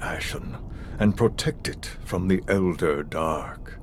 Ashen and protect it from the Elder Dark.